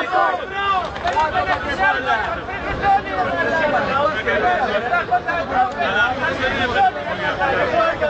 Gracias.